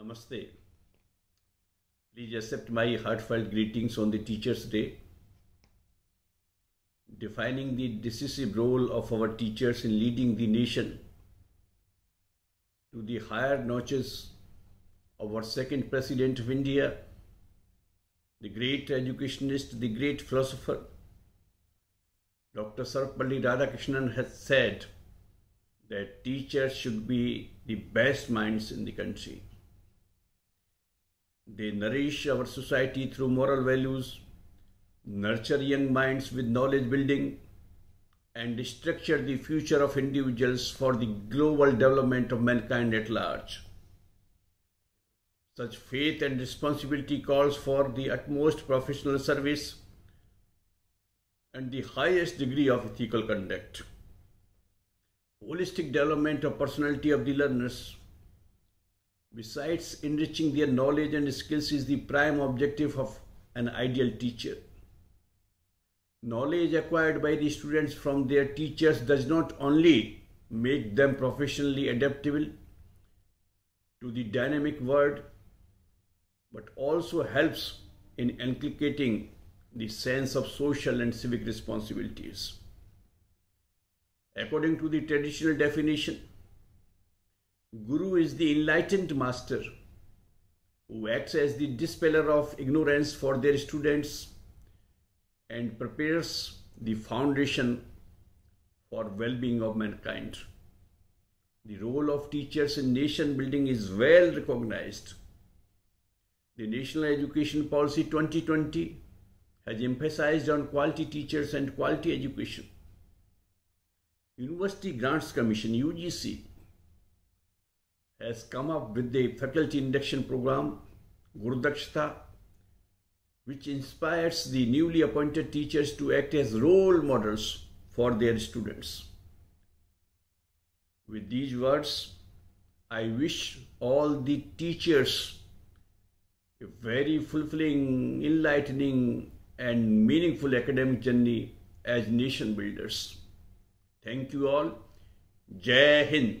Namaste. Please accept my heartfelt greetings on the Teachers' Day. Defining the decisive role of our teachers in leading the nation to the higher notches of our second President of India, the great educationist, the great philosopher, Dr. Sarvepalli Radhakrishnan has said that teachers should be the best minds in the country. They nourish our society through moral values, nurture young minds with knowledge building, and structure the future of individuals for the global development of mankind at large. Such faith and responsibility calls for the utmost professional service and the highest degree of ethical conduct. Holistic development of personality of the learners, besides enriching their knowledge and skills, is the prime objective of an ideal teacher. Knowledge acquired by the students from their teachers does not only make them professionally adaptable to the dynamic world, but also helps in inculcating the sense of social and civic responsibilities. According to the traditional definition, Guru is the enlightened master who acts as the dispeller of ignorance for their students and prepares the foundation for well-being of mankind. The role of teachers in nation building is well recognized. The National Education Policy 2020 has emphasized on quality teachers and quality education. University Grants Commission UGC has come up with the faculty induction program Gurudakshata which inspires the newly appointed teachers to act as role models for their students. With these words, I wish all the teachers a very fulfilling, enlightening, and meaningful academic journey as nation builders. Thank you all. Jai Hind.